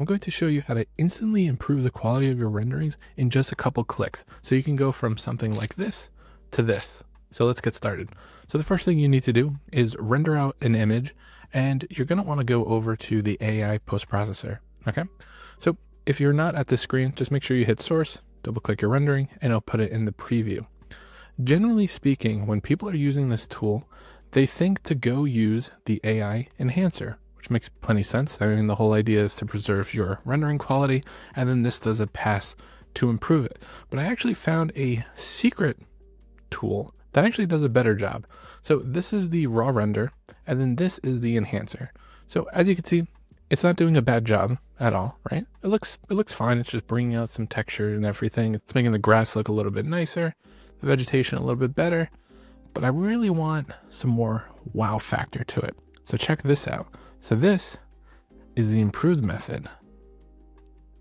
I'm going to show you how to instantly improve the quality of your renderings in just a couple clicks. So you can go from something like this to this. So let's get started. So the first thing you need to do is render out an image and you're going to want to go over to the AI post processor. Okay. So if you're not at the screen, just make sure you hit source, double click your rendering and it'll put it in the preview. Generally speaking, when people are using this tool, they think to go use the AI enhancer, which makes plenty sense. I mean, the whole idea is to preserve your rendering quality, and then this does a pass to improve it. But I actually found a secret tool that actually does a better job. So this is the raw render, and then this is the enhancer. So as you can see, it's not doing a bad job at all, right? It looks it looks fine. It's just bringing out some texture and everything. It's making the grass look a little bit nicer, the vegetation a little bit better. But I really want some more wow factor to it. So check this out. So this is the improved method.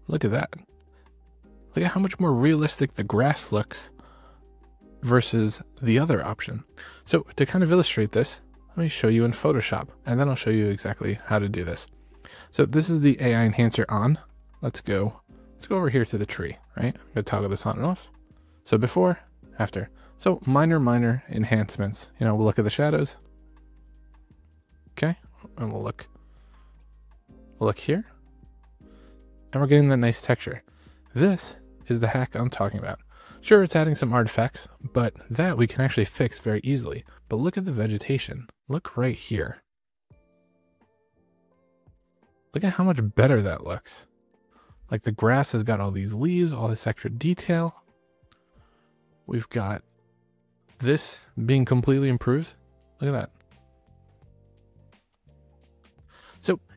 Look at that. Look at how much more realistic the grass looks versus the other option. So to kind of illustrate this, let me show you in Photoshop and then I'll show you exactly how to do this. So this is the AI enhancer on. Let's go. Let's go over here to the tree, right? I'm gonna toggle this on and off. So before, after. So minor, minor enhancements. You know, we'll look at the shadows. Okay, and we'll look, we'll look here. And we're getting that nice texture. This is the hack I'm talking about. Sure, it's adding some artifacts, but that we can actually fix very easily. But look at the vegetation. Look right here. Look at how much better that looks. Like the grass has got all these leaves, all this extra detail. We've got this being completely improved. Look at that.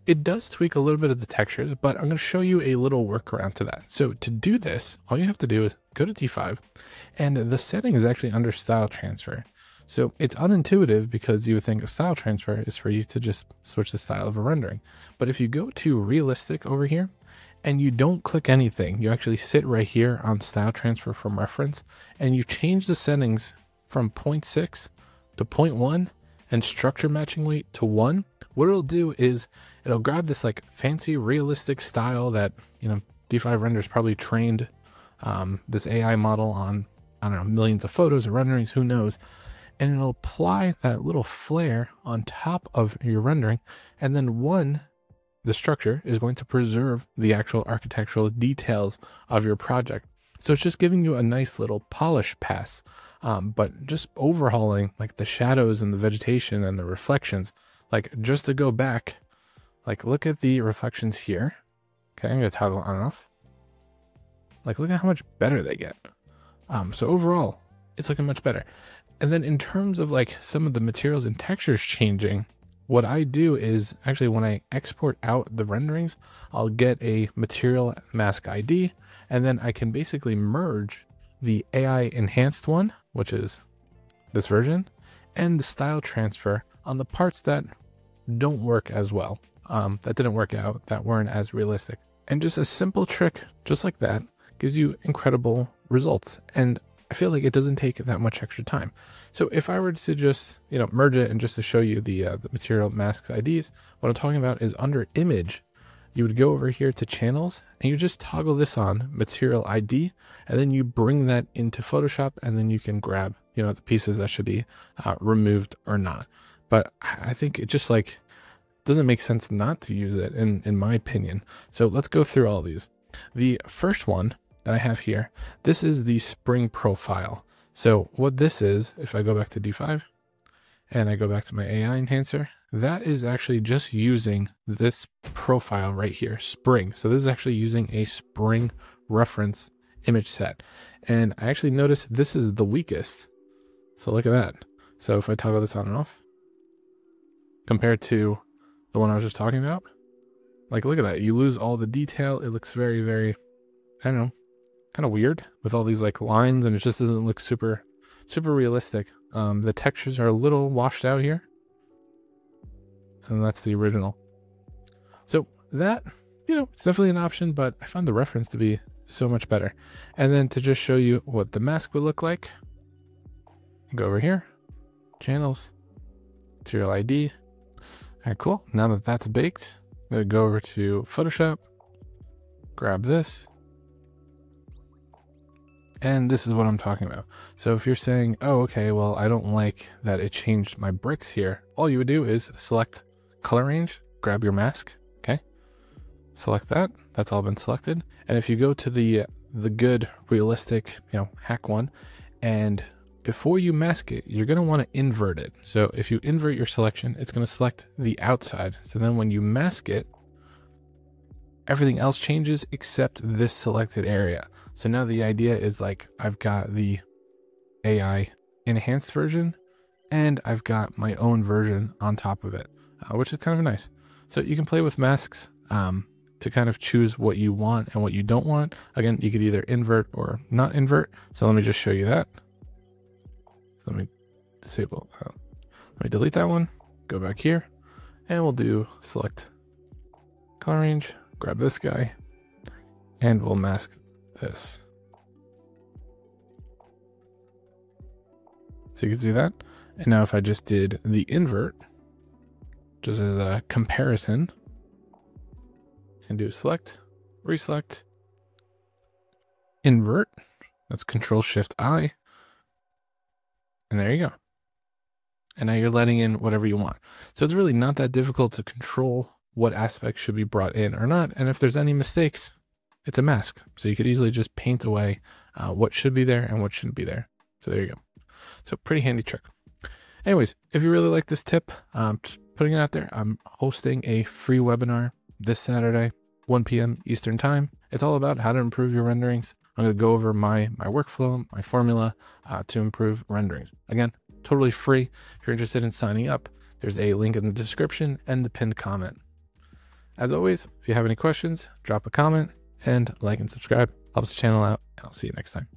It does tweak a little bit of the textures, but I'm going to show you a little workaround to that. So to do this, all you have to do is go to D5 and the setting is actually under style transfer. So it's unintuitive because you would think a style transfer is for you to just switch the style of a rendering. But if you go to realistic over here and you don't click anything, you actually sit right here on style transfer from reference and you change the settings from 0.6 to 0.1 and structure matching weight to one, what it'll do is it'll grab this like fancy realistic style that, you know, D5 renders probably trained um, this AI model on, I don't know, millions of photos or renderings, who knows. And it'll apply that little flare on top of your rendering. And then one, the structure is going to preserve the actual architectural details of your project. So it's just giving you a nice little polish pass, um, but just overhauling like the shadows and the vegetation and the reflections like just to go back, like look at the reflections here. Okay, I'm gonna toggle on and off. Like look at how much better they get. Um, so overall, it's looking much better. And then in terms of like some of the materials and textures changing, what I do is actually when I export out the renderings, I'll get a material mask ID, and then I can basically merge the AI enhanced one, which is this version, and the style transfer on the parts that don't work as well. Um, that didn't work out, that weren't as realistic. And just a simple trick, just like that, gives you incredible results. And I feel like it doesn't take that much extra time. So if I were to just, you know, merge it and just to show you the, uh, the material masks IDs, what I'm talking about is under image, you would go over here to channels and you just toggle this on material ID, and then you bring that into Photoshop and then you can grab, you know, the pieces that should be uh, removed or not. But I think it just like doesn't make sense not to use it in, in my opinion. So let's go through all these. The first one that I have here, this is the spring profile. So what this is, if I go back to D5 and I go back to my AI enhancer, that is actually just using this profile right here, spring. So this is actually using a spring reference image set. And I actually noticed this is the weakest. So look at that. So if I toggle this on and off, compared to the one I was just talking about. Like, look at that. You lose all the detail. It looks very, very, I don't know, kind of weird with all these like lines and it just doesn't look super, super realistic. Um, the textures are a little washed out here. And that's the original. So that, you know, it's definitely an option, but I found the reference to be so much better. And then to just show you what the mask would look like, go over here, channels, material ID, all right, cool. Now that that's baked, I'm gonna go over to Photoshop, grab this. And this is what I'm talking about. So if you're saying, oh, okay, well, I don't like that it changed my bricks here. All you would do is select color range, grab your mask, okay? Select that, that's all been selected. And if you go to the, the good, realistic, you know, hack one, and before you mask it, you're gonna wanna invert it. So if you invert your selection, it's gonna select the outside. So then when you mask it, everything else changes except this selected area. So now the idea is like I've got the AI enhanced version and I've got my own version on top of it, uh, which is kind of nice. So you can play with masks um, to kind of choose what you want and what you don't want. Again, you could either invert or not invert. So let me just show you that. Let me disable, uh, let me delete that one, go back here, and we'll do select color range, grab this guy, and we'll mask this. So you can see that. And now if I just did the invert, just as a comparison, and do select, reselect, invert, that's control shift I. And there you go. And now you're letting in whatever you want. So it's really not that difficult to control what aspects should be brought in or not. And if there's any mistakes, it's a mask. So you could easily just paint away uh, what should be there and what shouldn't be there. So there you go. So pretty handy trick. Anyways, if you really like this tip, um, just putting it out there, I'm hosting a free webinar this Saturday, 1 p.m. Eastern time. It's all about how to improve your renderings. I'm going to go over my, my workflow, my formula uh, to improve renderings. Again, totally free. If you're interested in signing up, there's a link in the description and the pinned comment. As always, if you have any questions, drop a comment and like and subscribe. Helps the channel out, and I'll see you next time.